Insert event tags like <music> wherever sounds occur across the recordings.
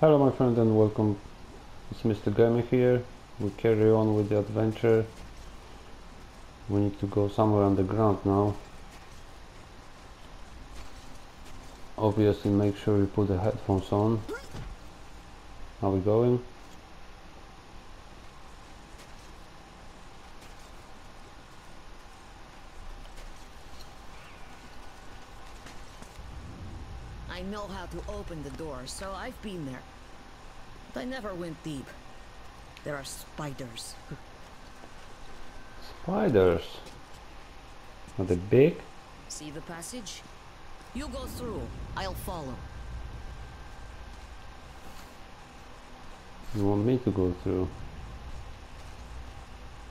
Hello my friend and welcome. It's Mr. Gamer here. We carry on with the adventure. We need to go somewhere underground now. Obviously make sure you put the headphones on. Are we going? I know how to open the door, so I've been there. But I never went deep. There are spiders. Spiders. Are they big? See the passage? You go through. I'll follow. You want me to go through?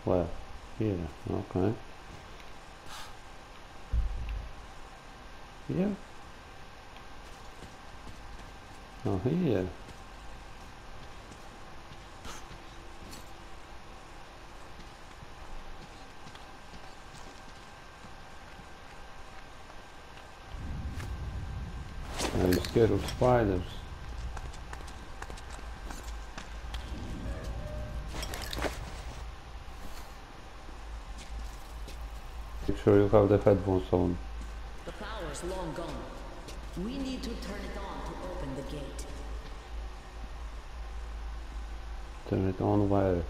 Well, here, okay. Yeah. Oh, here. Are you scared of spiders? Make sure you have the headphones on. The long gone. We need to turn it on open the gate. Turn it on where?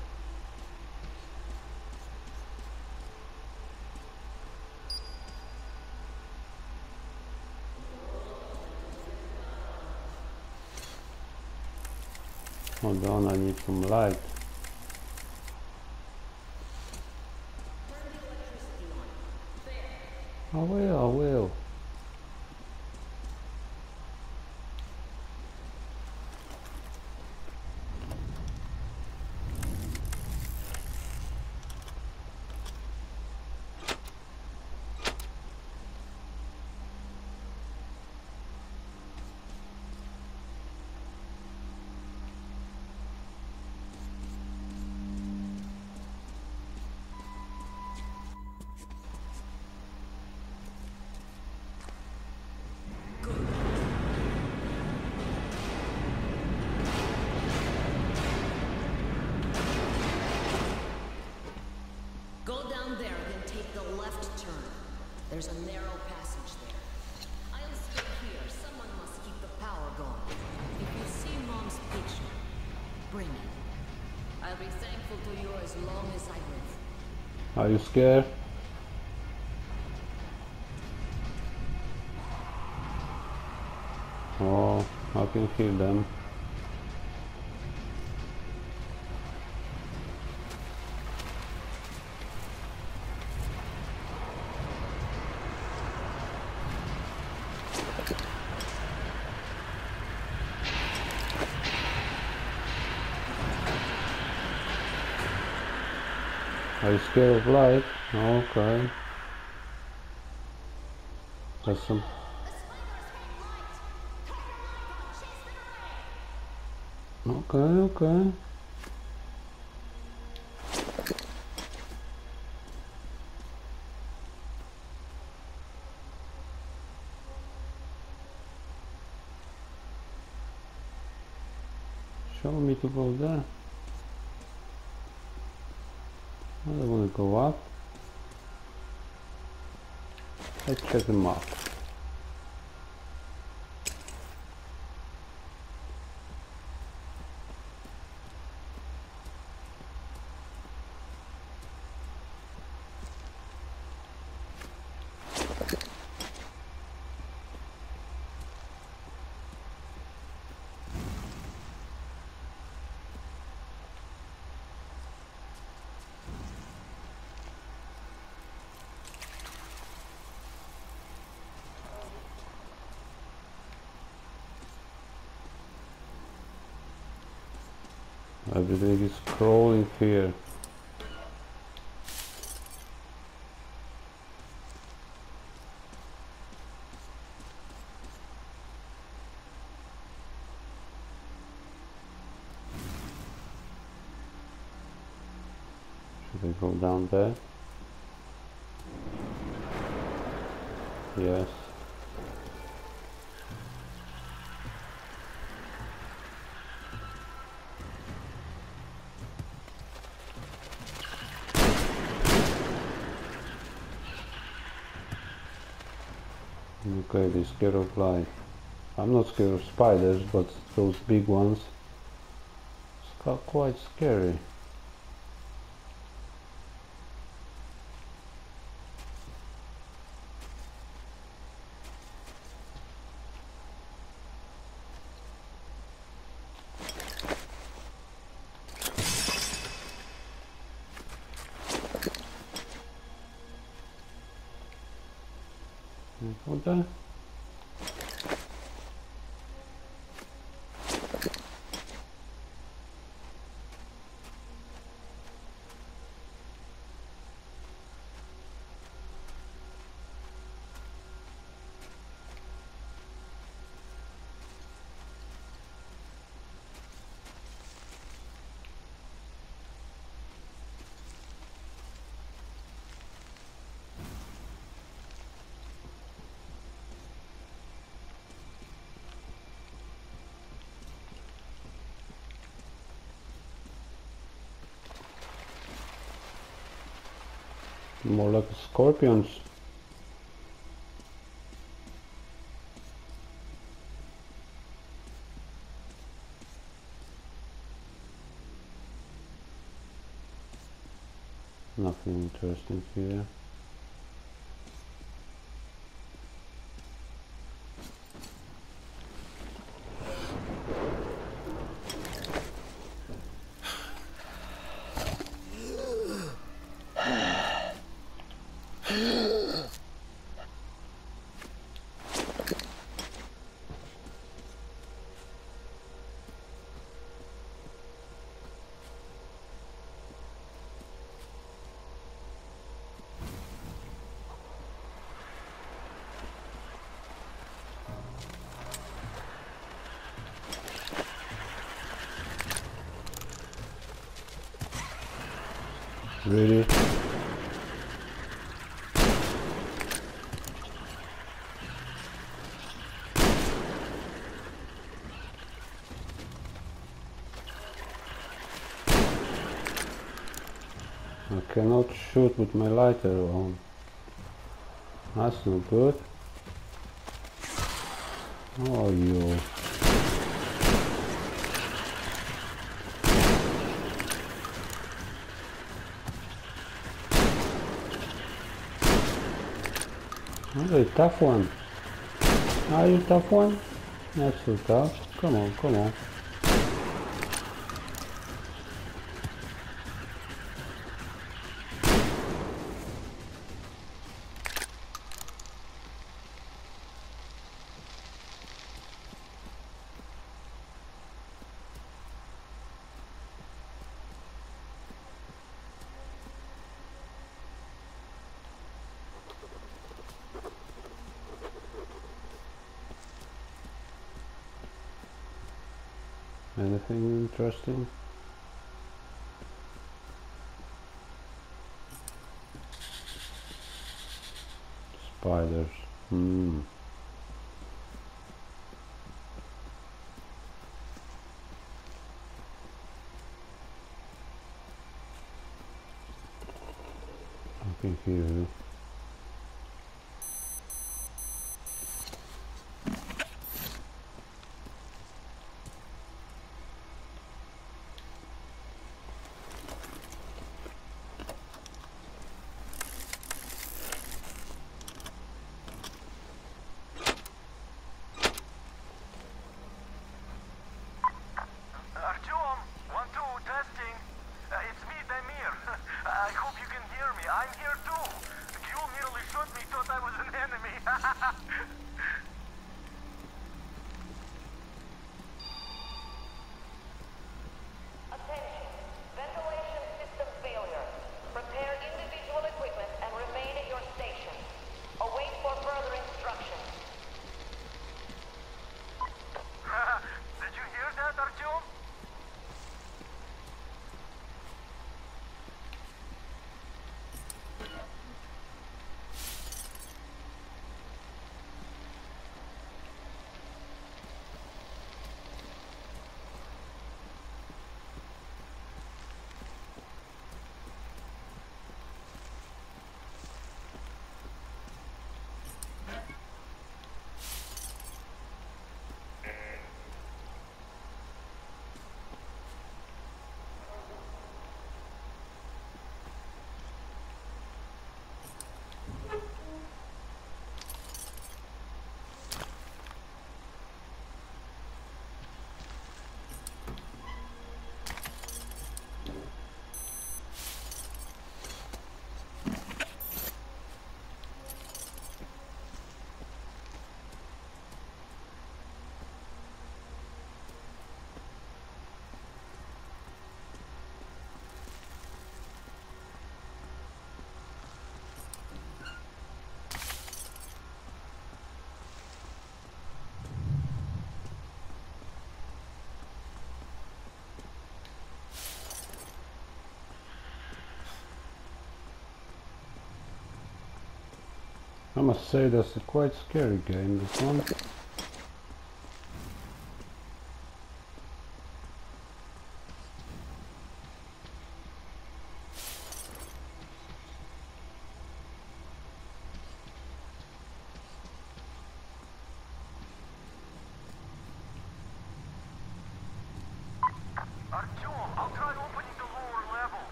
Hold on, I need some light. I will, I will. Down there, then take the left turn. There's a narrow passage there. I'll stay here. Someone must keep the power going. If you see Mom's picture, bring it. I'll be thankful to you as long as I live. Are you scared? Oh, I can hear them. Are you scared of light? Okay. That's some. Okay, okay. Show me to go there. I don't want to go up. Let's check the map. Everything is crawling here. Should I go down there? Yes. Okay, they scared of light. I'm not scared of spiders, but those big ones. It's quite scary. What More like scorpions. Nothing interesting here. I cannot shoot with my lighter on. That's no good. Oh, you. Oh, a tough one. Are you tough one? Not so tough. Come on, come on. Anything interesting? Spiders. Hmm. I I must say that's a quite scary game, this one.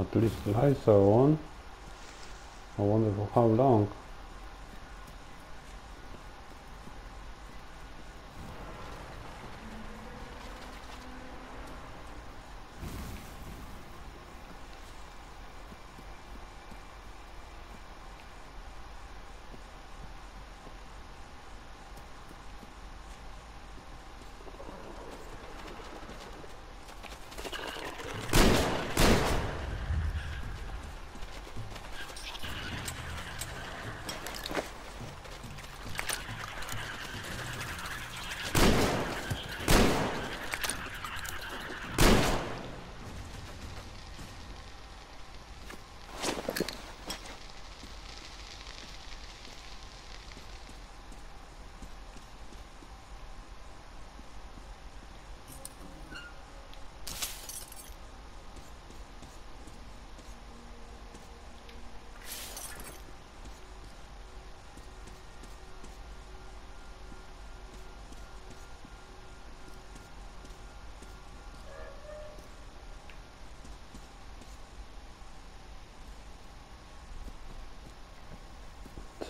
At least lights are on. I wonder for how long.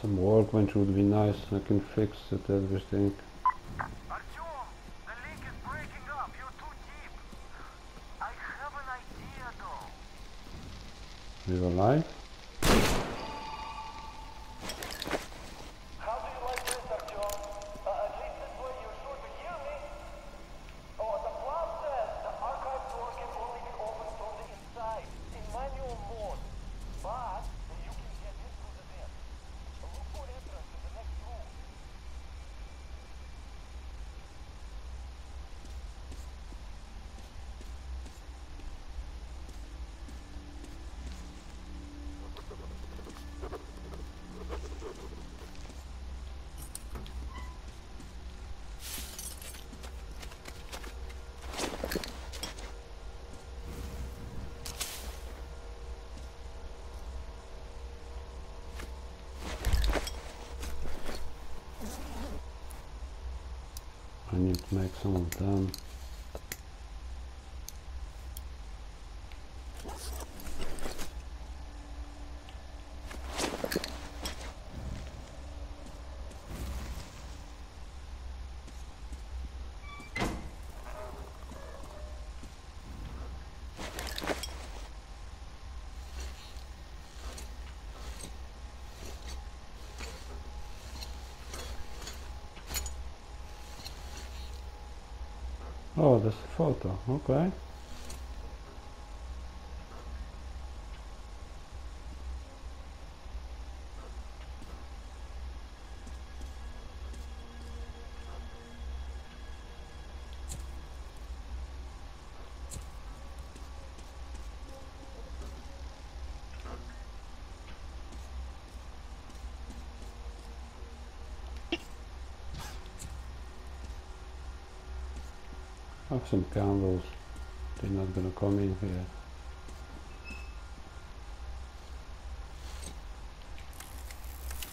Some workbench would be nice. I can fix it everything. I need to make some of them. Oh, there's a photo. Okay. Some candles. They're not gonna come in here.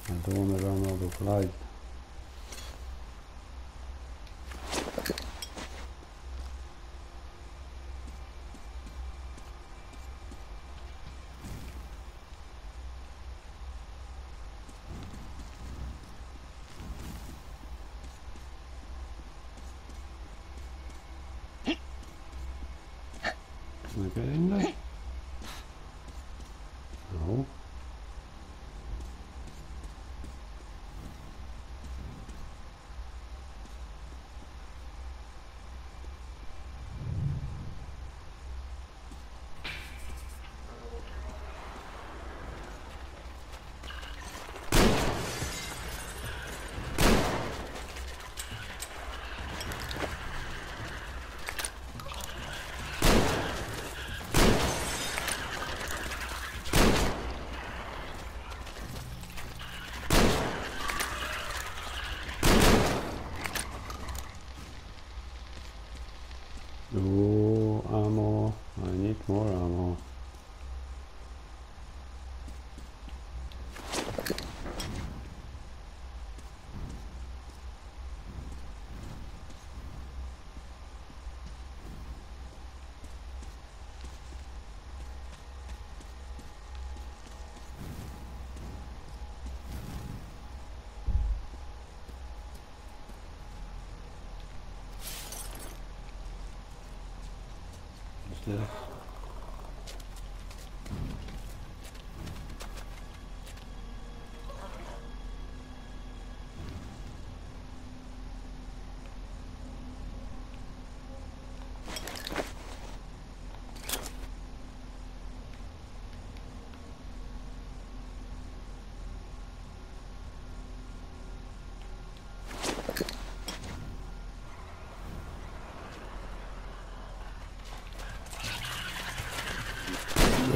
I don't wanna run out of light. Can I get in there? No. Ooh, ammo. I need more ammo. What's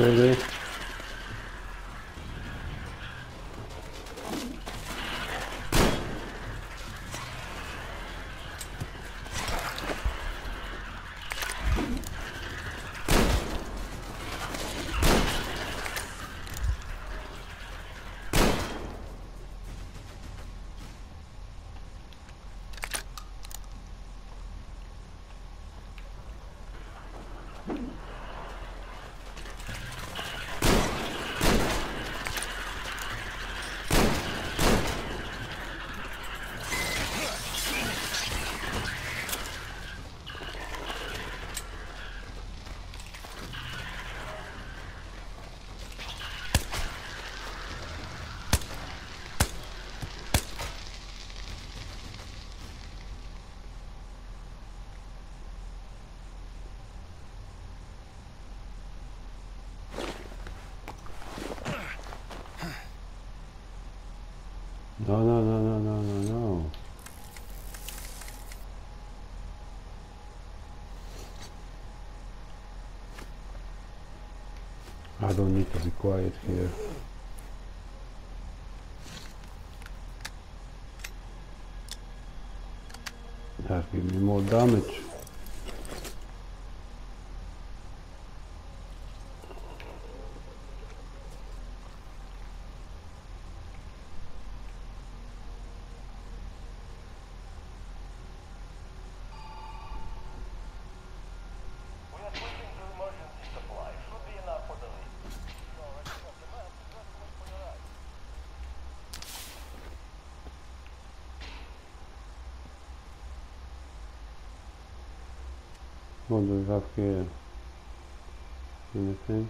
this? Really? No, no, no, no, no, no, no. I don't need to be quiet here. That give me more damage. We are switching to emergency supply. Should be enough for the lead. You already got the map. Just wait for your eyes. What do we have here? Anything?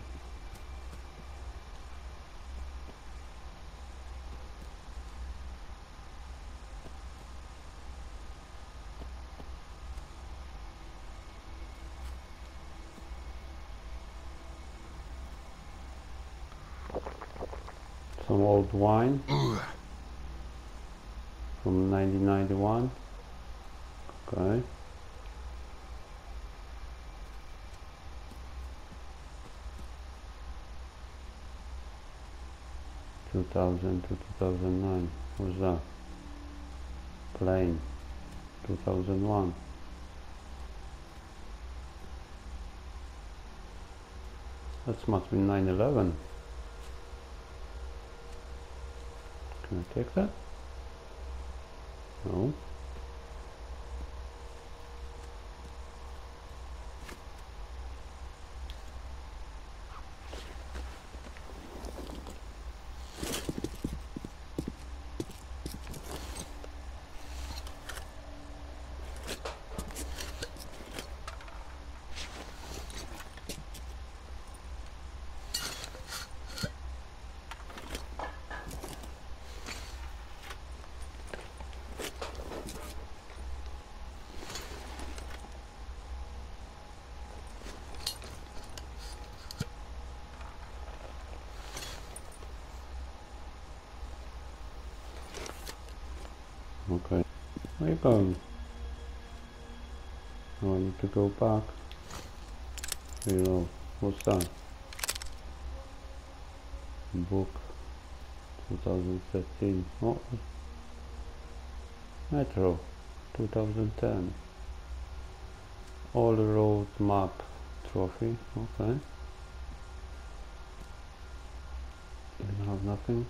Some old wine from 1991. Okay. Two thousand to two thousand nine. What's that? Plane. Two thousand one. That must be nine eleven. Can I take that? No. Okay. Where are you going? I want to go back. You know, what's that? Book. 2013. Metro. 2010. All road map trophy. Okay. I have nothing.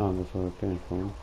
Oh, that's what I came from.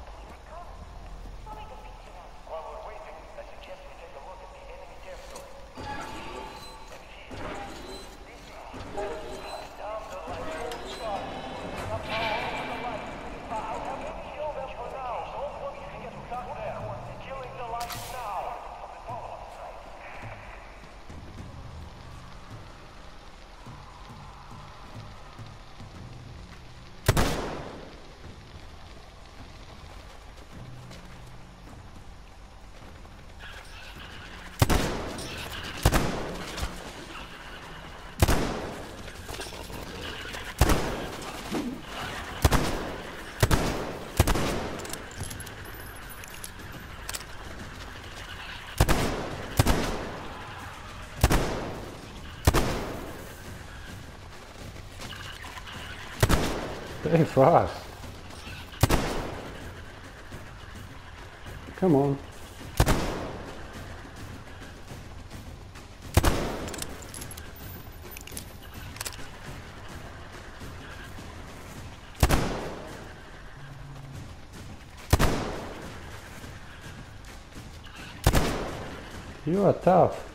Hey, Frost! Come on. You are tough.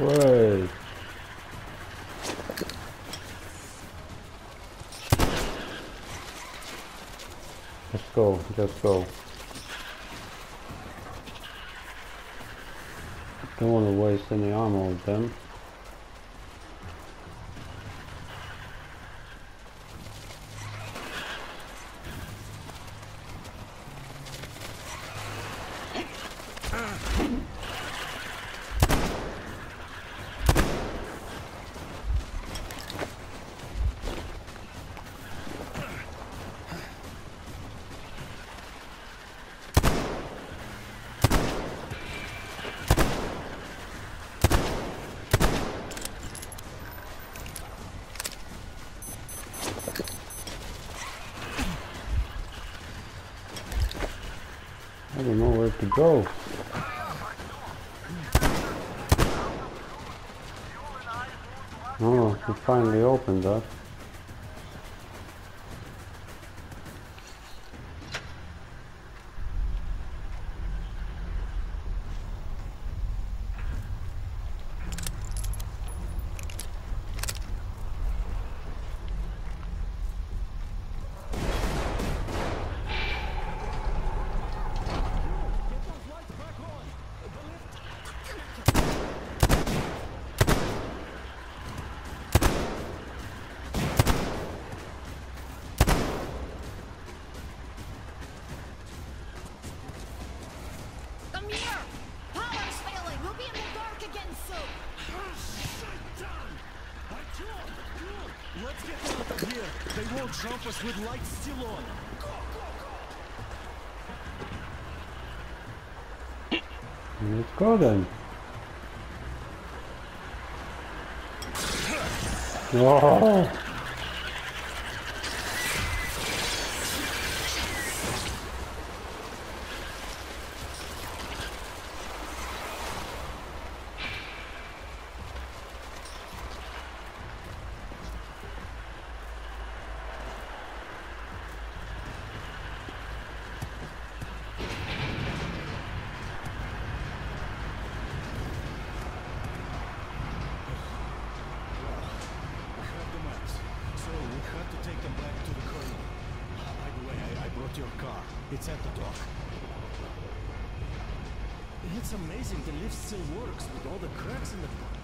Let's go, let's go. Don't want to waste any ammo with them. where to go. Oh, it finally opened up. Jump us with lights still on. Let's go then. <laughs> Oh, We have the maps. So we have to take them back to the colonel. By the way, I, I brought your car. It's at the dock. It's amazing the lift still works with all the cracks in the dock.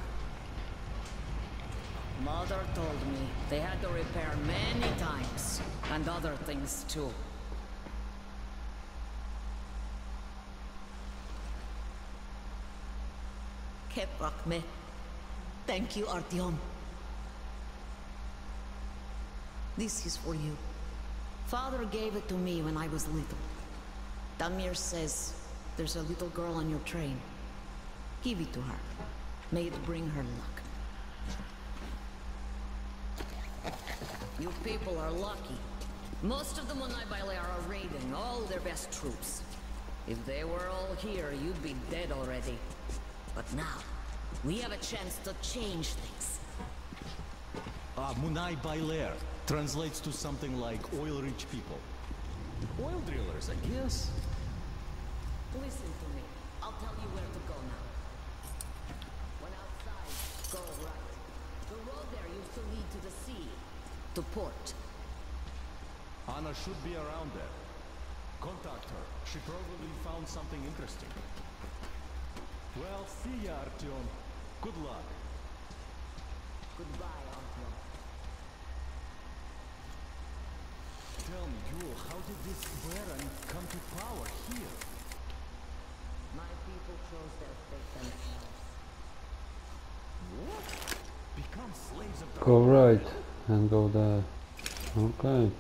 Mother told me they had to repair many times. And other things too. Keprakme. Thank you, Artyom. This is for you. Father gave it to me when I was little. Damir says there's a little girl on your train. Give it to her. May it bring her luck. You people are lucky. Most of the Monai Baile are raiding all their best troops. If they were all here, you'd be dead already. But now, we have a chance to change things. Ah, Munai Bailer translates to something like oil-rich people. Oil drillers, I guess. Listen to me. I'll tell you where to go now. When outside, go right. The road there used to lead to the sea. To port. Anna should be around there. Contact her. She probably found something interesting. Well, see ya, Artyom. Good luck. Goodbye, Artyom. Tell me, Giul, how did this Baron come to power here? My people chose their fate themselves. What? Become slaves of the... go right and go there. Okay.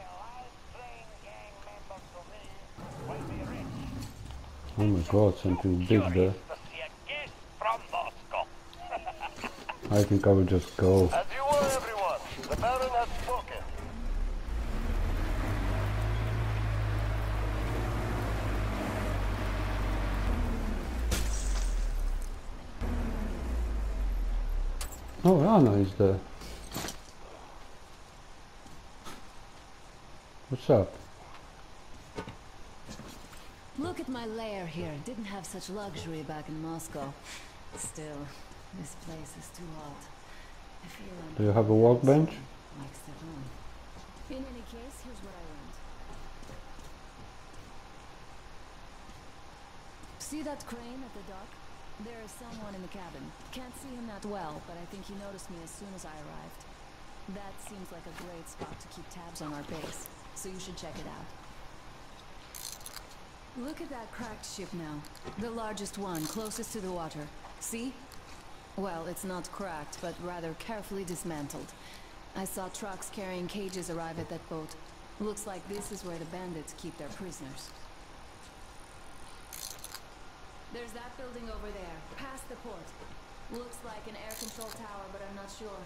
Last train gang member to me will be rich. Oh my god, something big there. To see a guest from Moscow. <laughs> I think I will just go. As you were, everyone. The Baron has spoken. Oh, Anna is there. What's up? Look at my lair here. Didn't have such luxury back in Moscow. Still, this place is too hot. I feel I'm Do you have a workbench? like Stefan. In any case, here's what I learned. See that crane at the dock? There is someone in the cabin. Can't see him that well, but I think he noticed me as soon as I arrived. That seems like a great spot to keep tabs on our base, so you should check it out. Look at that cracked ship now. The largest one, closest to the water. See? Well, it's not cracked, but rather carefully dismantled. I saw trucks carrying cages arrive at that boat. Looks like this is where the bandits keep their prisoners. There's that building over there, past the port. Looks like an air control tower, but I'm not sure.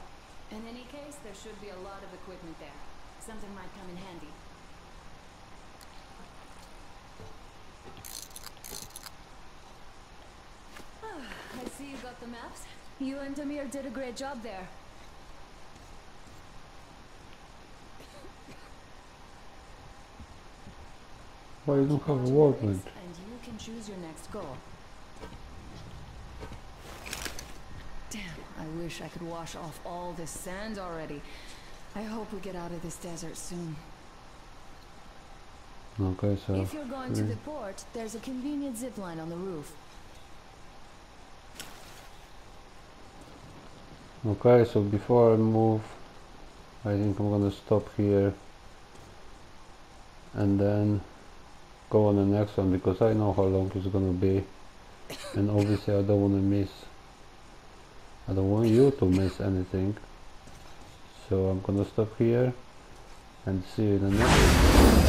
In any case, there should be a lot of equipment there. Something might come in handy. Ah, I see you got the maps. You and Damir did a great job there. Why you don't have a workbench? And you can choose your next goal. I wish I could wash off all this sand already. I hope we get out of this desert soon. Okay, so if you're going to the port, there's a convenient zip line on the roof. okay, so before I move, I think I'm gonna stop here and then go on the next one because I know how long it's gonna be, and obviously I don't want to miss. I don't want you to miss anything. So I'm gonna stop here and see you in the next.